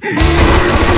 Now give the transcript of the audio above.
Boom!